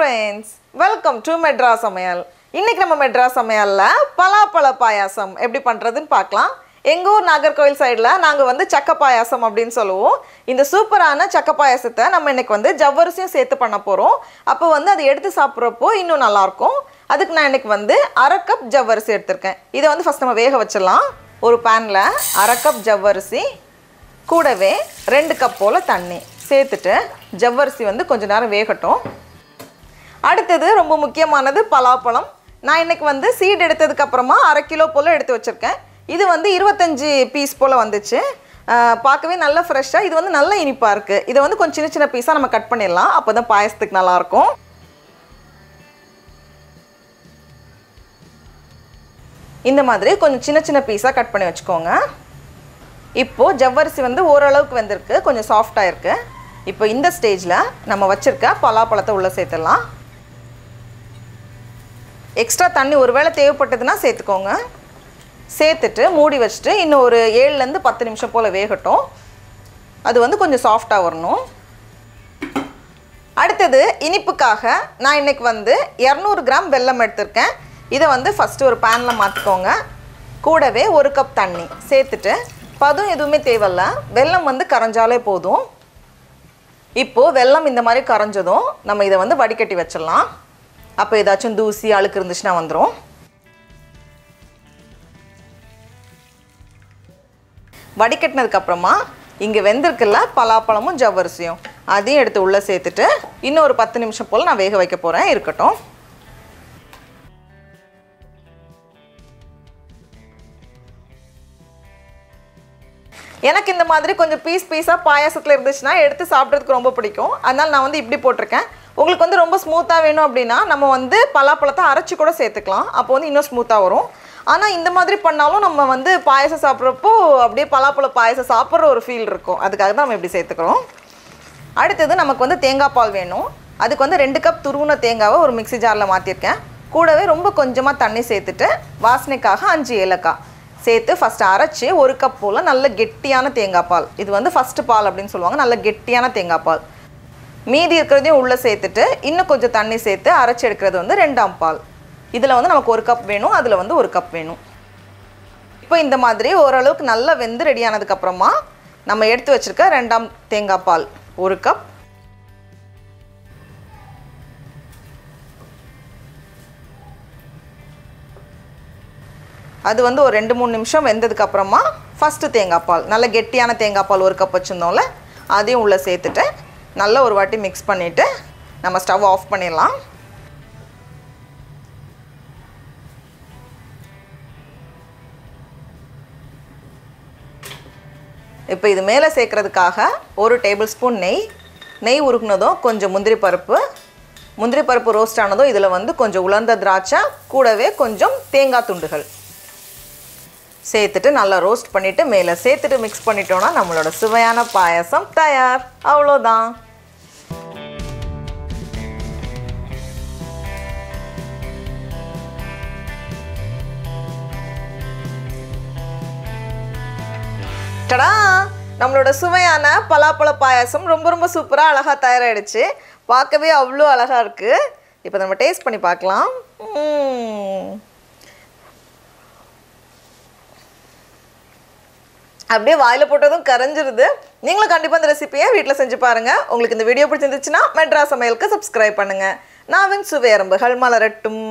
Friends welcome to metro சமையல் இன்றைக்கி நம்ம மெட்ரா சமையலில் பலாப்பழ பாயாசம் எப்படி பண்ணுறதுன்னு பார்க்கலாம். எங்கள் ஊர் நாகர்கோவில் சைடில் நாங்கள் வந்து சக்க பாயாசம் அப்படின்னு சொல்லுவோம். இந்த சூப்பரான சக்க பாயாசத்தை நம்ம இன்றைக்கி வந்து ஜவ்வரிசியும் சேர்த்து பண்ண போகிறோம் அப்போ வந்து அதை எடுத்து சாப்பிட்றப்போ இன்னும் நல்லாயிருக்கும் அதுக்கு நான் இன்றைக்கி வந்து அரை கப் ஜவ்வரிசி எடுத்திருக்கேன். இதை வந்து ஃபஸ்ட் நம்ம வேக வச்சிடலாம். ஒரு பேனில் அரை கப் ஜவ்வரிசி கூடவே ரெண்டு கப் போல் தண்ணி. சேர்த்துட்டு ஜவ்வரிசி வந்து கொஞ்ச நேரம் வேகட்டும். அடுத்தது ரொம்ப முக்கியமானது பலாப்பழம். நான் இன்றைக்கி வந்து சீட் எடுத்ததுக்கு அப்புறமா அரை கிலோ போல் எடுத்து வச்சுருக்கேன். இது வந்து இருபத்தஞ்சி பீஸ் போல் வந்துச்சு. பார்க்கவே நல்ல ஃப்ரெஷ்ஷாக இது வந்து நல்ல இனிப்பாக இருக்குது இதை வந்து கொஞ்சம் சின்ன சின்ன பீஸாக நம்ம கட் பண்ணிடலாம். அப்போ தான் பாயசத்துக்கு நல்லாயிருக்கும் இந்த மாதிரி கொஞ்சம் சின்ன சின்ன பீஸாக கட் பண்ணி வச்சுக்கோங்க. இப்போது ஜவ்வரிசி வந்து ஓரளவுக்கு வந்திருக்கு. கொஞ்சம் சாஃப்டாக இருக்கு. இப்போ இந்த ஸ்டேஜில் நம்ம வச்சுருக்க பலாப்பழத்தை உள்ளே சேர்த்துடலாம். எக்ஸ்ட்ரா தண்ணி ஒருவேளை தேவைப்பட்டதுன்னா சேர்த்துக்கோங்க. சேர்த்துட்டு மூடி வச்சுட்டு இன்னும் ஒரு ஏழுலேருந்து பத்து நிமிஷம் போல் வேகட்டும். அது வந்து கொஞ்சம் சாஃப்டாக வரணும். அடுத்தது இனிப்புக்காக நான் இன்றைக்கி வந்து இரநூறு கிராம் வெல்லம் எடுத்திருக்கேன். இதை வந்து ஃபஸ்ட்டு ஒரு பேனில் மாற்றிக்கோங்க கூடவே ஒரு கப் தண்ணி சேர்த்துட்டு பதும் எதுவுமே தேவையில்ல. வெல்லம் வந்து கரைஞ்சாலே போதும். இப்போது வெல்லம் இந்த மாதிரி கரைஞ்சதும் நம்ம இதை வந்து வடிகட்டி வச்சிடலாம். அப்போ ஏதாச்சும் தூசி அழுக்கு இருந்துச்சுன்னா வந்துடும் வடிகட்டினதுக்கப்புறமா இங்கே வெந்திருக்குல்ல பலாப்பழமும் ஜவ்வரிசியும். அதையும் எடுத்து உள்ளே சேர்த்துட்டு இன்னும் ஒரு பத்து நிமிஷம் போல் நான் வேக வைக்க போகிறேன் இருக்கட்டும். எனக்கு இந்த மாதிரி கொஞ்சம் பீஸ் பீஸாக பாயாசத்தில் இருந்துச்சுன்னா எடுத்து சாப்பிட்றதுக்கு ரொம்ப பிடிக்கும். அதனால் நான் வந்து இப்படி போட்டிருக்கேன். உங்களுக்கு வந்து ரொம்ப ஸ்மூத்தாக வேணும் அப்படின்னா நம்ம வந்து பலாப்பழத்தை அரைச்சி கூட சேர்த்துக்கலாம். அப்போ வந்து இன்னும் ஸ்மூத்தாக வரும். ஆனால் இந்த மாதிரி பண்ணாலும் நம்ம வந்து பாயசம் சாப்பிட்றப்போ அப்படியே பலாப்பழ பாயசம் சாப்பிட்ற ஒரு ஃபீல் இருக்கும். அதுக்காக தான் நம்ம இப்படி சேர்த்துக்கிறோம். அடுத்தது நமக்கு வந்து தேங்காய் பால் வேணும். அதுக்கு வந்து ரெண்டு கப் துருவுன தேங்காவை ஒரு மிக்ஸி ஜாரில் மாற்றிருக்கேன் கூடவே ரொம்ப கொஞ்சமாக தண்ணி சேர்த்துட்டு வாசனைக்காக அஞ்சு ஏலக்காய் சேர்த்து ஃபஸ்ட்டு அரைச்சி ஒரு கப் போல் நல்ல கெட்டியான தேங்காய் பால். இது வந்து ஃபஸ்ட்டு பால் அப்படின்னு சொல்லுவாங்க. நல்ல கெட்டியான தேங்காய் பால். மீதி இருக்கிறதையும் உள்ளே சேர்த்துட்டு இன்னும் கொஞ்சம் தண்ணி சேர்த்து அரைச்சி எடுக்கிறது வந்து ரெண்டாம் பால். இதில் வந்து நமக்கு ஒரு கப் வேணும் அதில் வந்து ஒரு கப் வேணும். இப்போ இந்த மாதிரி ஓரளவுக்கு நல்லா வெந்து ரெடி ஆனதுக்கப்புறமா நம்ம எடுத்து வச்சுருக்க ரெண்டாம் தேங்காய் பால் ஒரு கப். அது வந்து ஒரு ரெண்டு மூணு நிமிஷம் வெந்ததுக்கப்புறமா ஃபஸ்ட்டு தேங்காய் பால் நல்ல கெட்டியான தேங்காய் பால் ஒரு கப் வச்சுருந்தோம்ல அதையும் உள்ளே சேர்த்துட்டு நல்லா ஒரு வாட்டி மிக்ஸ் பண்ணிவிட்டு நம்ம ஸ்டவ் ஆஃப் பண்ணிடலாம். இப்போ இது மேலே சேர்க்கறதுக்காக ஒரு டேபிள் ஸ்பூன் நெய். நெய் உருக்குனதும் கொஞ்சம் முந்திரி பருப்பு. முந்திரி பருப்பு ரோஸ்ட் ஆனதும் இதில் வந்து கொஞ்சம் உலர்ந்த திராட்சை கூடவே கொஞ்சம் தேங்காய் துண்டுகள். சேர்த்துட்டு நல்லா ரோஸ்ட் பண்ணிவிட்டு மேலே சேர்த்துட்டு மிக்ஸ் பண்ணிட்டோன்னா நம்மளோட சுவையான பாயசம் தயார். அவ்வளோதான். டடா! நம்மளோட சுவையான பலாப்பழ பாயாசம் ரொம்ப ரொம்ப சூப்பராக அழகாக தயாராகிடுச்சு பார்க்கவே அவ்வளோ அழகாக இருக்குது இப்போ நம்ம டேஸ்ட் பண்ணி பார்க்கலாம். அப்படியே வாயில் போட்டதும் கரைஞ்சிருது. நீங்களும் கண்டிப்பாக இந்த ரெசிபியை வீட்டில் செஞ்சு பாருங்கள் உங்களுக்கு இந்த வீடியோ பிடிச்சிருந்துச்சுன்னா மெட்ரா சமையலுக்கு சப்ஸ்கிரைப் பண்ணுங்கள் நாவின் சுவையரம்புகள் மலரட்டும்